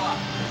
block.